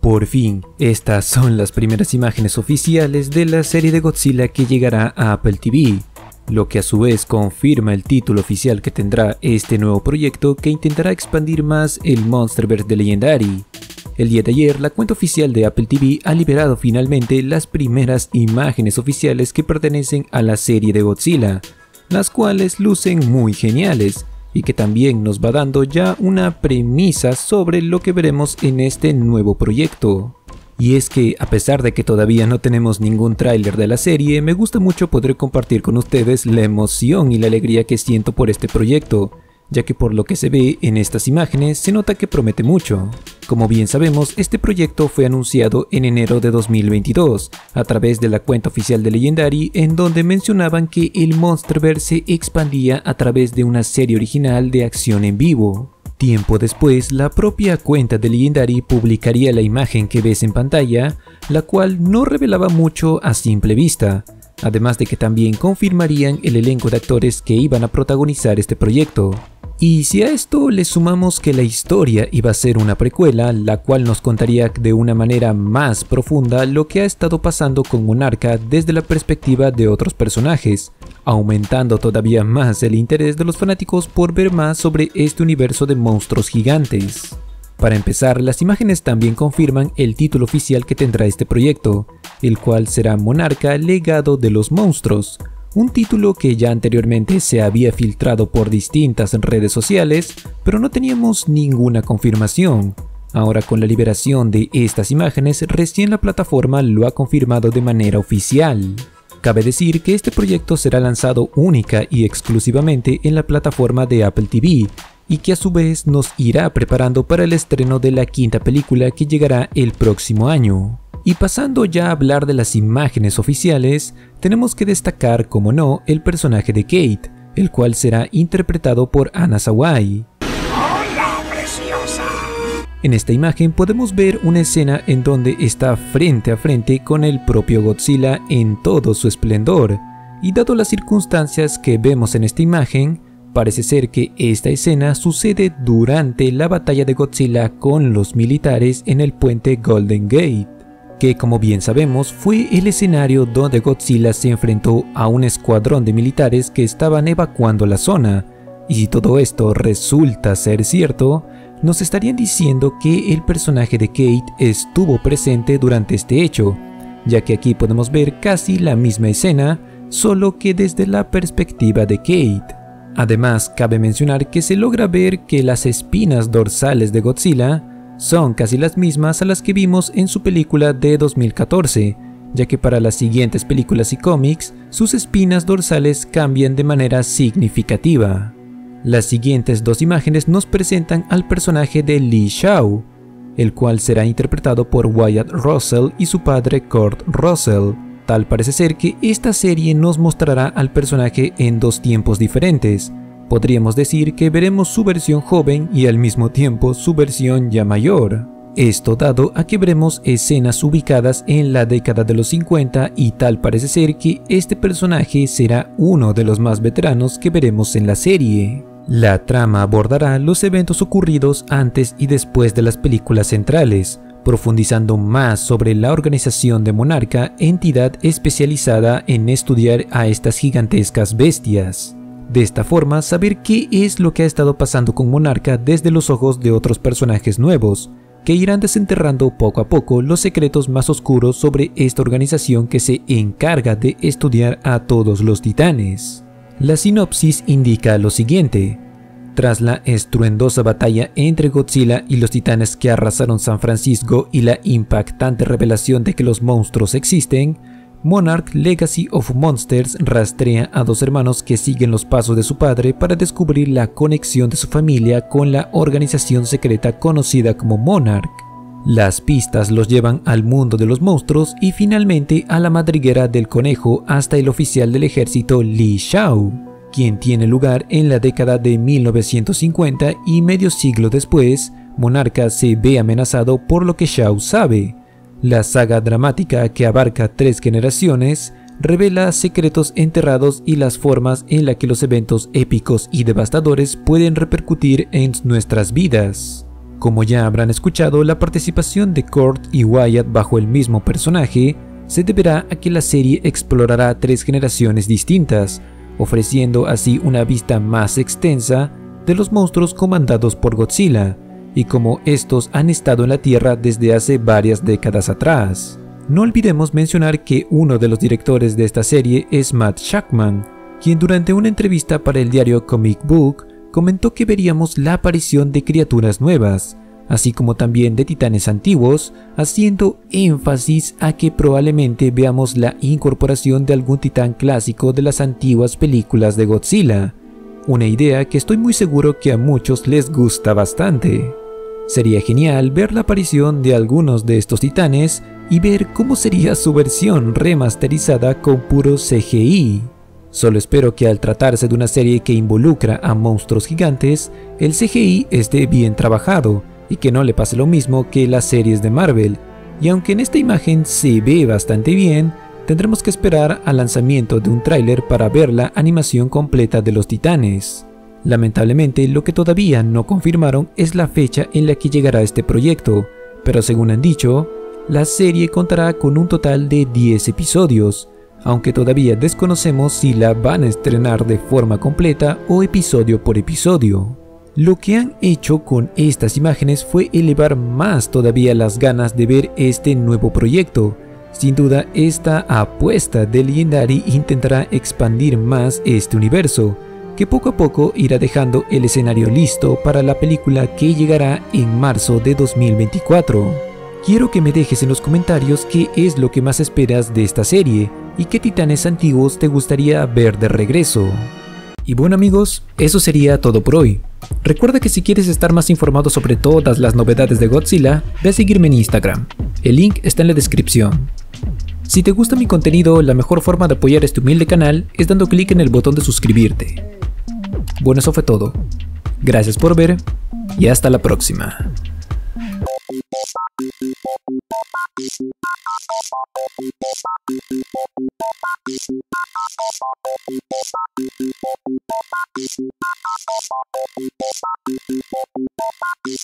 Por fin, estas son las primeras imágenes oficiales de la serie de Godzilla que llegará a Apple TV, lo que a su vez confirma el título oficial que tendrá este nuevo proyecto que intentará expandir más el Monsterverse de Legendary. El día de ayer, la cuenta oficial de Apple TV ha liberado finalmente las primeras imágenes oficiales que pertenecen a la serie de Godzilla, las cuales lucen muy geniales, y que también nos va dando ya una premisa sobre lo que veremos en este nuevo proyecto. Y es que a pesar de que todavía no tenemos ningún tráiler de la serie, me gusta mucho poder compartir con ustedes la emoción y la alegría que siento por este proyecto, ya que por lo que se ve en estas imágenes se nota que promete mucho. Como bien sabemos, este proyecto fue anunciado en enero de 2022, a través de la cuenta oficial de Legendary, en donde mencionaban que el Monsterverse se expandía a través de una serie original de acción en vivo. Tiempo después, la propia cuenta de Legendary publicaría la imagen que ves en pantalla, la cual no revelaba mucho a simple vista, además de que también confirmarían el elenco de actores que iban a protagonizar este proyecto. Y si a esto le sumamos que la historia iba a ser una precuela, la cual nos contaría de una manera más profunda lo que ha estado pasando con Monarca desde la perspectiva de otros personajes, aumentando todavía más el interés de los fanáticos por ver más sobre este universo de monstruos gigantes. Para empezar, las imágenes también confirman el título oficial que tendrá este proyecto, el cual será Monarca Legado de los Monstruos, un título que ya anteriormente se había filtrado por distintas redes sociales, pero no teníamos ninguna confirmación. Ahora con la liberación de estas imágenes, recién la plataforma lo ha confirmado de manera oficial. Cabe decir que este proyecto será lanzado única y exclusivamente en la plataforma de Apple TV, y que a su vez nos irá preparando para el estreno de la quinta película que llegará el próximo año. Y pasando ya a hablar de las imágenes oficiales, tenemos que destacar, como no, el personaje de Kate, el cual será interpretado por Anna Sawai. ¡Hola, preciosa! En esta imagen podemos ver una escena en donde está frente a frente con el propio Godzilla en todo su esplendor, y dado las circunstancias que vemos en esta imagen, parece ser que esta escena sucede durante la batalla de Godzilla con los militares en el puente Golden Gate que como bien sabemos fue el escenario donde Godzilla se enfrentó a un escuadrón de militares que estaban evacuando la zona, y si todo esto resulta ser cierto, nos estarían diciendo que el personaje de Kate estuvo presente durante este hecho, ya que aquí podemos ver casi la misma escena, solo que desde la perspectiva de Kate. Además, cabe mencionar que se logra ver que las espinas dorsales de Godzilla son casi las mismas a las que vimos en su película de 2014, ya que para las siguientes películas y cómics, sus espinas dorsales cambian de manera significativa. Las siguientes dos imágenes nos presentan al personaje de Lee Shao, el cual será interpretado por Wyatt Russell y su padre Kurt Russell. Tal parece ser que esta serie nos mostrará al personaje en dos tiempos diferentes, podríamos decir que veremos su versión joven y al mismo tiempo su versión ya mayor. Esto dado a que veremos escenas ubicadas en la década de los 50 y tal parece ser que este personaje será uno de los más veteranos que veremos en la serie. La trama abordará los eventos ocurridos antes y después de las películas centrales, profundizando más sobre la organización de Monarca, entidad especializada en estudiar a estas gigantescas bestias. De esta forma, saber qué es lo que ha estado pasando con Monarca desde los ojos de otros personajes nuevos, que irán desenterrando poco a poco los secretos más oscuros sobre esta organización que se encarga de estudiar a todos los titanes. La sinopsis indica lo siguiente. Tras la estruendosa batalla entre Godzilla y los titanes que arrasaron San Francisco y la impactante revelación de que los monstruos existen, Monarch Legacy of Monsters rastrea a dos hermanos que siguen los pasos de su padre para descubrir la conexión de su familia con la organización secreta conocida como Monarch. Las pistas los llevan al mundo de los monstruos y finalmente a la madriguera del conejo hasta el oficial del ejército Li Shao, quien tiene lugar en la década de 1950 y medio siglo después, Monarca se ve amenazado por lo que Shao sabe, la saga dramática que abarca tres generaciones revela secretos enterrados y las formas en las que los eventos épicos y devastadores pueden repercutir en nuestras vidas. Como ya habrán escuchado, la participación de Kurt y Wyatt bajo el mismo personaje se deberá a que la serie explorará tres generaciones distintas, ofreciendo así una vista más extensa de los monstruos comandados por Godzilla, y como estos han estado en la Tierra desde hace varias décadas atrás. No olvidemos mencionar que uno de los directores de esta serie es Matt Shackman, quien durante una entrevista para el diario Comic Book comentó que veríamos la aparición de criaturas nuevas, así como también de titanes antiguos, haciendo énfasis a que probablemente veamos la incorporación de algún titán clásico de las antiguas películas de Godzilla, una idea que estoy muy seguro que a muchos les gusta bastante. Sería genial ver la aparición de algunos de estos titanes y ver cómo sería su versión remasterizada con puro CGI. Solo espero que al tratarse de una serie que involucra a monstruos gigantes, el CGI esté bien trabajado y que no le pase lo mismo que las series de Marvel. Y aunque en esta imagen se ve bastante bien, tendremos que esperar al lanzamiento de un tráiler para ver la animación completa de los titanes. Lamentablemente, lo que todavía no confirmaron es la fecha en la que llegará este proyecto, pero según han dicho, la serie contará con un total de 10 episodios, aunque todavía desconocemos si la van a estrenar de forma completa o episodio por episodio. Lo que han hecho con estas imágenes fue elevar más todavía las ganas de ver este nuevo proyecto. Sin duda, esta apuesta de Legendary intentará expandir más este universo, que poco a poco irá dejando el escenario listo para la película que llegará en marzo de 2024. Quiero que me dejes en los comentarios qué es lo que más esperas de esta serie y qué titanes antiguos te gustaría ver de regreso. Y bueno amigos, eso sería todo por hoy. Recuerda que si quieres estar más informado sobre todas las novedades de Godzilla, ve a seguirme en Instagram. El link está en la descripción. Si te gusta mi contenido, la mejor forma de apoyar este humilde canal es dando clic en el botón de suscribirte. Bueno, eso fue todo. Gracias por ver y hasta la próxima.